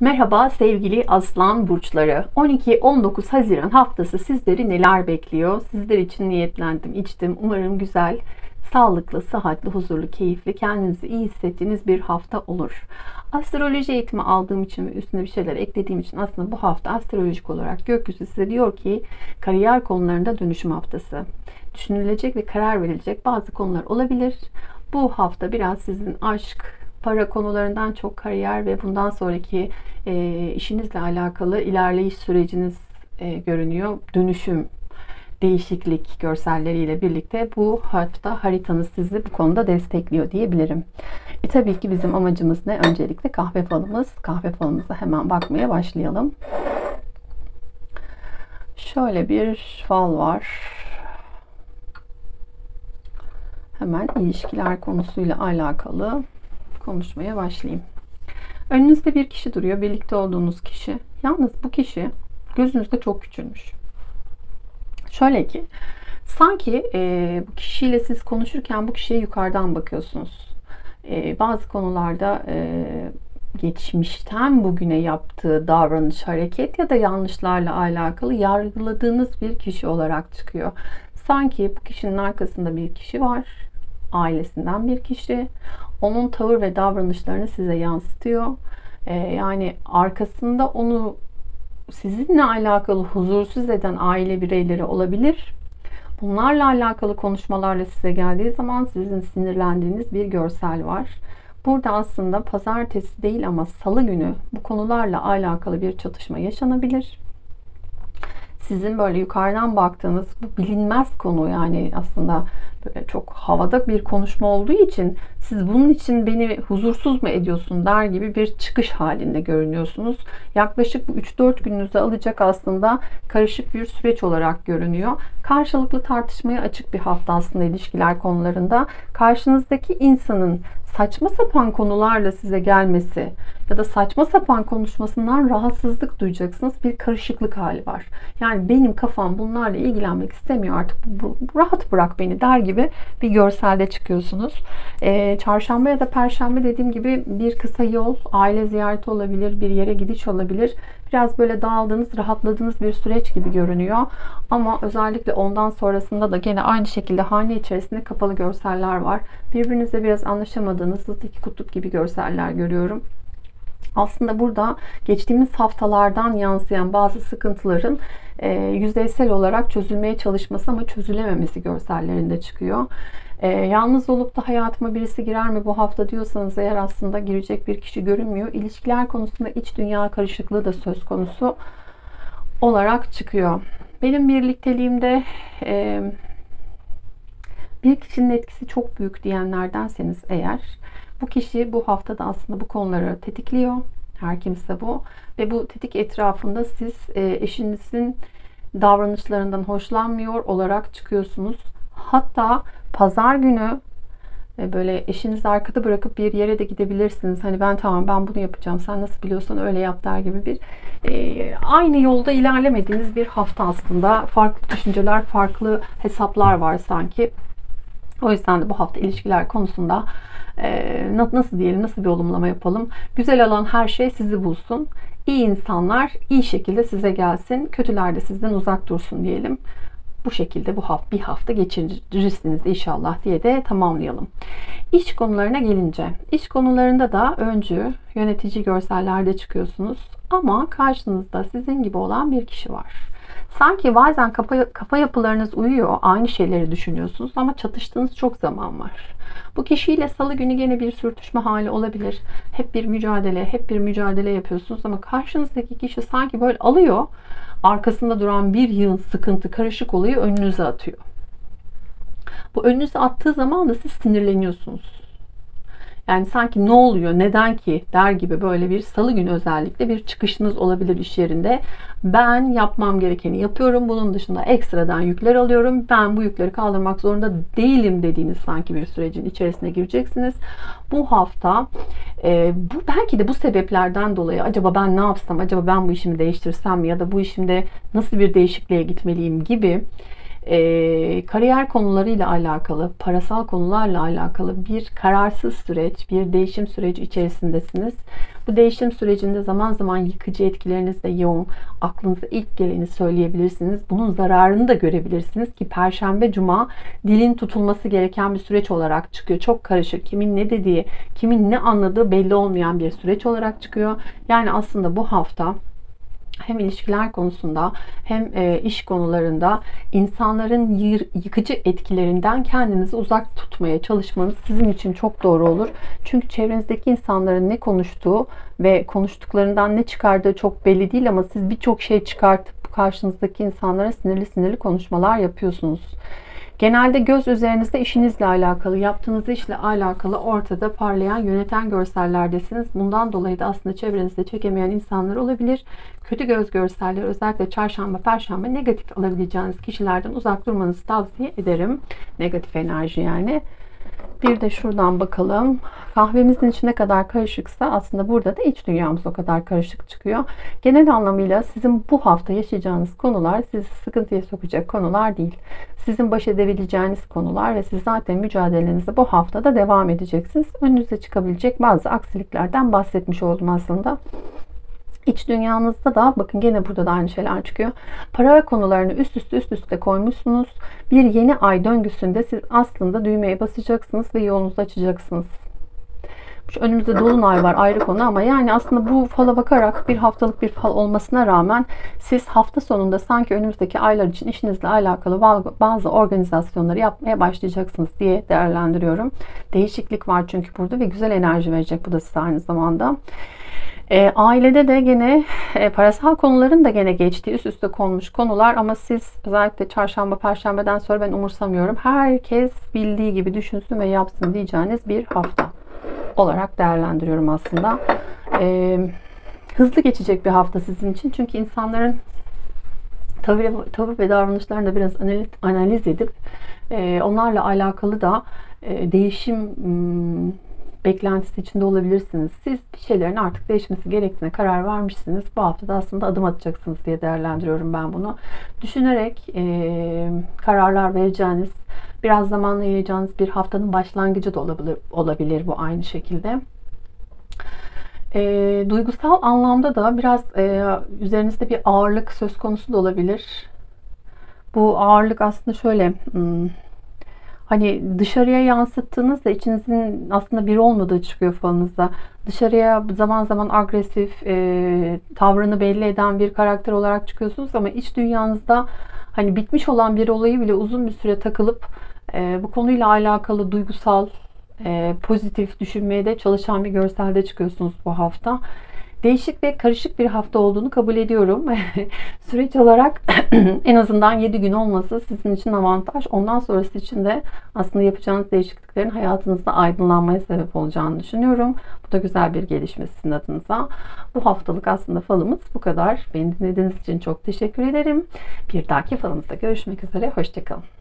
Merhaba sevgili Aslan burçları. 12-19 Haziran haftası sizleri neler bekliyor? Sizler için niyetlendim, içtim. Umarım güzel, sağlıklı, sıhhatli, huzurlu, keyifli, kendinizi iyi hissettiğiniz bir hafta olur. Astroloji eğitimi aldığım için ve üstüne bir şeyler eklediğim için aslında bu hafta astrolojik olarak gökyüzü size diyor ki kariyer konularında dönüşüm haftası. Düşünülecek ve karar verilecek bazı konular olabilir. Bu hafta biraz sizin aşk, para konularından çok kariyer ve bundan sonraki e, işinizle alakalı ilerleyiş süreciniz e, görünüyor. Dönüşüm, değişiklik görselleriyle birlikte bu hafta haritanız sizi bu konuda destekliyor diyebilirim. E tabii ki bizim amacımız ne? Öncelikle kahve falımız. Kahve falımıza hemen bakmaya başlayalım. Şöyle bir fal var. Hemen ilişkiler konusuyla alakalı konuşmaya başlayayım. Önünüzde bir kişi duruyor. Birlikte olduğunuz kişi. Yalnız bu kişi gözünüzde çok küçülmüş. Şöyle ki sanki e, bu kişiyle siz konuşurken bu kişiye yukarıdan bakıyorsunuz. E, bazı konularda e, geçmişten bugüne yaptığı davranış, hareket ya da yanlışlarla alakalı yargıladığınız bir kişi olarak çıkıyor. Sanki bu kişinin arkasında bir kişi var, ailesinden bir kişi onun tavır ve davranışlarını size yansıtıyor. Ee, yani arkasında onu sizinle alakalı huzursuz eden aile bireyleri olabilir. Bunlarla alakalı konuşmalarla size geldiği zaman sizin sinirlendiğiniz bir görsel var. Burada aslında pazartesi değil ama salı günü bu konularla alakalı bir çatışma yaşanabilir. Sizin böyle yukarıdan baktığınız bu bilinmez konu yani aslında çok havada bir konuşma olduğu için siz bunun için beni huzursuz mu ediyorsun der gibi bir çıkış halinde görünüyorsunuz. Yaklaşık 3-4 gününüzü alacak aslında karışık bir süreç olarak görünüyor. Karşılıklı tartışmaya açık bir hafta aslında ilişkiler konularında. Karşınızdaki insanın saçma sapan konularla size gelmesi ya da saçma sapan konuşmasından rahatsızlık duyacaksınız. Bir karışıklık hali var. Yani benim kafam bunlarla ilgilenmek istemiyor artık rahat bırak beni der gibi bir görselde çıkıyorsunuz. Ee, çarşamba ya da perşembe dediğim gibi bir kısa yol, aile ziyareti olabilir, bir yere gidiş olabilir. Biraz böyle dağıldığınız, rahatladığınız bir süreç gibi görünüyor. Ama özellikle ondan sonrasında da gene aynı şekilde hane içerisinde kapalı görseller var. Birbirinizle biraz anlaşamadığınız zıt iki kutup gibi görseller görüyorum. Aslında burada geçtiğimiz haftalardan yansıyan bazı sıkıntıların e, yüzeysel olarak çözülmeye çalışması ama çözülememesi görsellerinde çıkıyor. E, yalnız olup da hayatıma birisi girer mi bu hafta diyorsanız eğer aslında girecek bir kişi görünmüyor. İlişkiler konusunda iç dünya karışıklığı da söz konusu olarak çıkıyor. Benim birlikteliğimde e, bir kişinin etkisi çok büyük diyenlerdenseniz eğer bu kişi bu haftada aslında bu konuları tetikliyor. Her kimse bu. Ve bu tetik etrafında siz e, eşinizin davranışlarından hoşlanmıyor olarak çıkıyorsunuz. Hatta pazar günü e, böyle eşinizi arkada bırakıp bir yere de gidebilirsiniz. Hani ben tamam ben bunu yapacağım. Sen nasıl biliyorsan öyle yap der gibi bir e, aynı yolda ilerlemediğiniz bir hafta aslında. Farklı düşünceler, farklı hesaplar var sanki. O yüzden de bu hafta ilişkiler konusunda nasıl diyelim, nasıl bir olumlama yapalım? Güzel olan her şey sizi bulsun. İyi insanlar iyi şekilde size gelsin. Kötüler de sizden uzak dursun diyelim. Bu şekilde bu hafta bir hafta geçirirsiniz inşallah diye de tamamlayalım. İş konularına gelince, iş konularında da öncü, yönetici görsellerde çıkıyorsunuz. Ama karşınızda sizin gibi olan bir kişi var. Sanki bazen kafa, kafa yapılarınız uyuyor, aynı şeyleri düşünüyorsunuz ama çatıştığınız çok zaman var. Bu kişiyle salı günü gene bir sürtüşme hali olabilir. Hep bir mücadele, hep bir mücadele yapıyorsunuz ama karşınızdaki kişi sanki böyle alıyor, arkasında duran bir yığın sıkıntı, karışık olayı önünüze atıyor. Bu önünüze attığı zaman da siz sinirleniyorsunuz. Yani sanki ne oluyor, neden ki der gibi böyle bir salı günü özellikle bir çıkışınız olabilir iş yerinde. Ben yapmam gerekeni yapıyorum. Bunun dışında ekstradan yükler alıyorum. Ben bu yükleri kaldırmak zorunda değilim dediğiniz sanki bir sürecin içerisine gireceksiniz. Bu hafta e, bu belki de bu sebeplerden dolayı acaba ben ne yapsam, acaba ben bu işimi değiştirsem ya da bu işimde nasıl bir değişikliğe gitmeliyim gibi e, kariyer konularıyla alakalı, parasal konularla alakalı bir kararsız süreç, bir değişim süreci içerisindesiniz. Bu değişim sürecinde zaman zaman yıkıcı etkileriniz de yoğun. Aklınıza ilk geleni söyleyebilirsiniz. Bunun zararını da görebilirsiniz ki Perşembe, Cuma dilin tutulması gereken bir süreç olarak çıkıyor. Çok karışık. Kimin ne dediği, kimin ne anladığı belli olmayan bir süreç olarak çıkıyor. Yani aslında bu hafta hem ilişkiler konusunda hem e, iş konularında insanların yıkıcı etkilerinden kendinizi uzak tutmaya çalışmanız sizin için çok doğru olur. Çünkü çevrenizdeki insanların ne konuştuğu ve konuştuklarından ne çıkardığı çok belli değil ama siz birçok şey çıkartıp karşınızdaki insanlara sinirli sinirli konuşmalar yapıyorsunuz. Genelde göz üzerinizde işinizle alakalı, yaptığınız işle alakalı ortada parlayan, yöneten görsellerdesiniz. Bundan dolayı da aslında çevrenizde çekemeyen insanlar olabilir. Kötü göz görselleri özellikle çarşamba, perşembe negatif alabileceğiniz kişilerden uzak durmanızı tavsiye ederim. Negatif enerji yani. Bir de şuradan bakalım. Kahvemizin içine kadar karışıksa aslında burada da iç dünyamız o kadar karışık çıkıyor. Genel anlamıyla sizin bu hafta yaşayacağınız konular sizi sıkıntıya sokacak konular değil. Sizin baş edebileceğiniz konular ve siz zaten mücadelenize bu haftada devam edeceksiniz. Önünüze çıkabilecek bazı aksiliklerden bahsetmiş oldum aslında. İç dünyanızda da bakın gene burada da aynı şeyler çıkıyor. Para konularını üst üste üst üste koymuşsunuz. Bir yeni ay döngüsünde siz aslında düğmeye basacaksınız ve yolunuzu açacaksınız. Şu önümüzde dolunay var ayrı konu ama yani aslında bu fala bakarak bir haftalık bir fal olmasına rağmen siz hafta sonunda sanki önümüzdeki aylar için işinizle alakalı bazı organizasyonları yapmaya başlayacaksınız diye değerlendiriyorum. Değişiklik var çünkü burada ve güzel enerji verecek bu da size aynı zamanda. E, ailede de gene e, parasal konuların da gene geçtiği üst üste konmuş konular ama siz özellikle çarşamba perşembeden sonra ben umursamıyorum. Herkes bildiği gibi düşünsün ve yapsın diyeceğiniz bir hafta olarak değerlendiriyorum aslında. E, hızlı geçecek bir hafta sizin için çünkü insanların tavır, tavır ve davranışlarını da biraz analiz, analiz edip e, onlarla alakalı da e, değişim beklentisi içinde olabilirsiniz. Siz bir şeylerin artık değişmesi gerektiğine karar vermişsiniz. Bu hafta da aslında adım atacaksınız diye değerlendiriyorum ben bunu. Düşünerek e, kararlar vereceğiniz, biraz zamanla yayacağınız bir haftanın başlangıcı da olabilir, olabilir bu aynı şekilde. E, duygusal anlamda da biraz e, üzerinizde bir ağırlık söz konusu da olabilir. Bu ağırlık aslında şöyle... Hmm, hani dışarıya yansıttığınızda içinizin aslında bir olmadığı çıkıyor falınızda. Dışarıya zaman zaman agresif e, tavrını belli eden bir karakter olarak çıkıyorsunuz ama iç dünyanızda hani bitmiş olan bir olayı bile uzun bir süre takılıp e, bu konuyla alakalı duygusal e, pozitif düşünmeye de çalışan bir görselde çıkıyorsunuz bu hafta değişik ve karışık bir hafta olduğunu kabul ediyorum. Süreç olarak en azından 7 gün olması sizin için avantaj. Ondan sonrası için de aslında yapacağınız değişikliklerin hayatınızda aydınlanmaya sebep olacağını düşünüyorum. Bu da güzel bir gelişme sizin adınıza. Bu haftalık aslında falımız bu kadar. Beni dinlediğiniz için çok teşekkür ederim. Bir dahaki falımızda görüşmek üzere. Hoşçakalın.